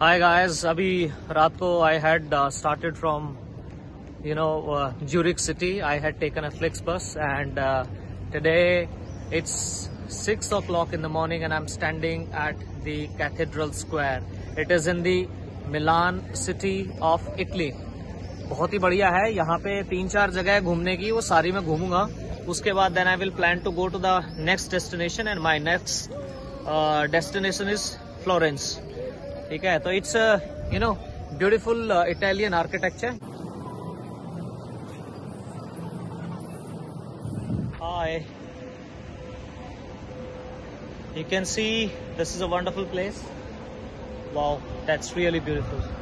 Hi guys, Abhi Ratko, I had uh, started from, you know, uh, Zurich city. I had taken a FlixBus, and uh, today it's 6 o'clock in the morning and I'm standing at the Cathedral Square. It is in the Milan city of Italy. बहुत ही बढ़िया है यहाँ पे तीन चार जगह है घूमने की वो सारी मैं घूमूंगा उसके बाद then I will plan to go to the next destination and my next destination is Florence ठीक है तो it's you know beautiful Italian architecture hi you can see this is a wonderful place wow that's really beautiful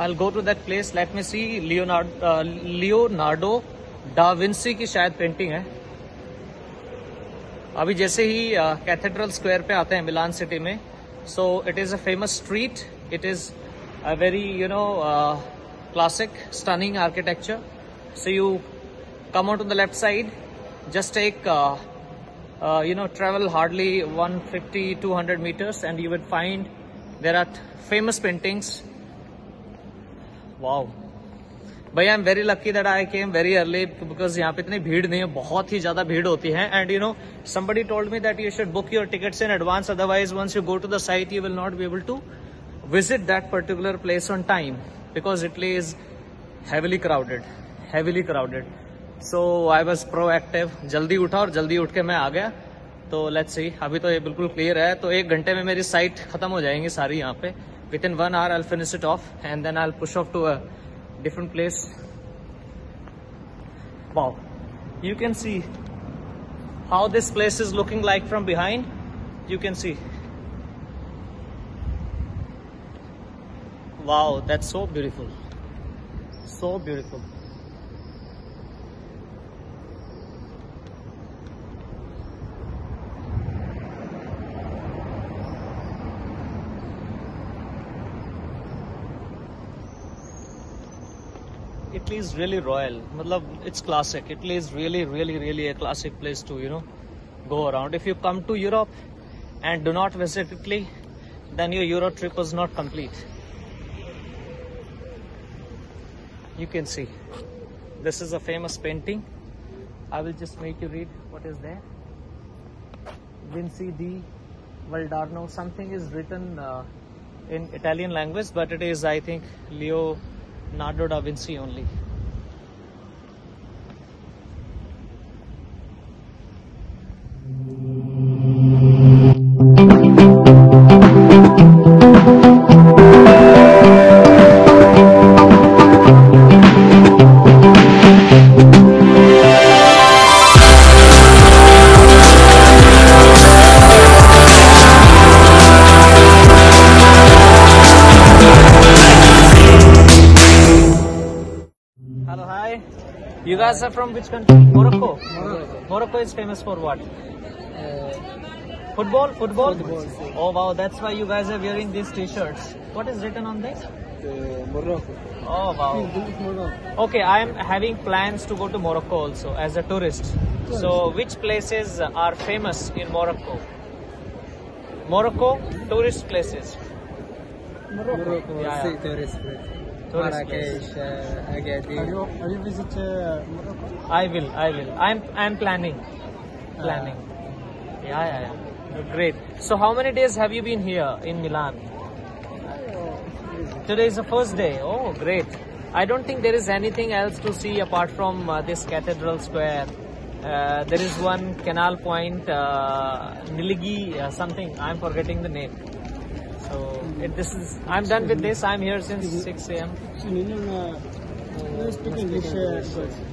I go to that place let me see Leonardo Leonardo da Vinci की शायद painting है। अभी जैसे ही cathedral uh, square पे आते हैं Milan city में so it is a famous street it is a very you know classic stunning architecture so you come out on the left side just एक you know travel hardly 150 200 metres and you will find there are famous paintings wow भाई I am very lucky that I came very early because यहाँ पे इतनी भीड़ नहीं है, बहुत ही ज़्यादा भीड़ होती है। And you know somebody told me that you should book your tickets in advance otherwise once you go to the site you will not be able to visit that particular place on time because Italy is heavily crowded heavily crowded so I was proactive जल्दी उठा और जल्दी उठ के मैं आ गया। तो let's see अभी तो ये बिल्कुल क्लियर है। तो एक घंटे में मेरी साइट खत्म हो जाएँगी सारी यहाँ पे। within one hour I'll finish it off and then I'll push off to a different place. Wow. You can see how this place is looking like from behind. You can see. Wow that's so beautiful. So beautiful. Italy is really royal. Matlab, it's classic. Italy is really, really, really a classic place to, you know, go around. If you come to Europe and do not visit Italy, then your Euro trip was not complete. You can see. This is a famous painting. I will just make you read what is there. Vinci di Valdarno. Something is written uh, in Italian language, but it is, I think, Leo Leonardo da Vinci only. You guys are from which country? Morocco. Morocco. Morocco is famous for what? Uh, football? Football? Football, Oh wow, that's why you guys are wearing these t-shirts. What is written on this? Uh, Morocco. Oh wow. Morocco. Okay, I am having plans to go to Morocco also as a tourist. So, which places are famous in Morocco? Morocco tourist places. Morocco, Yeah, sí, yeah. tourist place. Marrakesh, uh, Agadir. Have you, have you visited uh, Morocco? I will, I will. I'm I'm planning. Planning. Yeah, yeah, yeah. Great. So how many days have you been here in Milan? Today is the first day. Oh, great. I don't think there is anything else to see apart from uh, this cathedral square. Uh, there is one canal point, uh, Niligi uh, something. I'm forgetting the name. So it, this is. I'm done with this. I'm here since 6 a.m.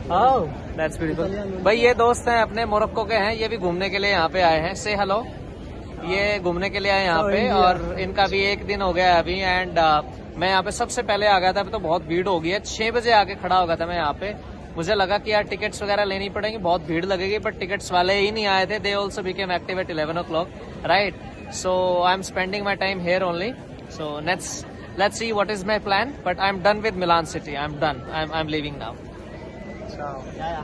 Oh, that's beautiful. भाई ये दोस्त हैं अपने Morocco के हैं। ये भी घूमने के लिए यहाँ पे आए हैं। से हेलो ये घूमने के लिए आए यहाँ पे और इनका भी एक दिन हो गया है अभी। एंड uh, मैं यहाँ पे सबसे पहले आ गया था। अभी तो बहुत भीड़ हो गई है छह बजे आके खड़ा हो गया था मैं यहाँ पे। मुझे लगा कि यार टिकट्स वगैरह लेनी पड़ेंगी। बहुत भीड़ लगेगी बट टिकट्स वाले ही नहीं आए थे। They also became active at eleven o'clock right So I'm spending my time here only. So let's let's see what is my plan. But I'm done with Milan City. I'm done. I'm I'm leaving now. So, yeah,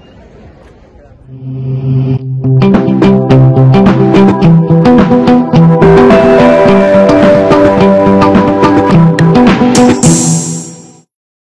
yeah.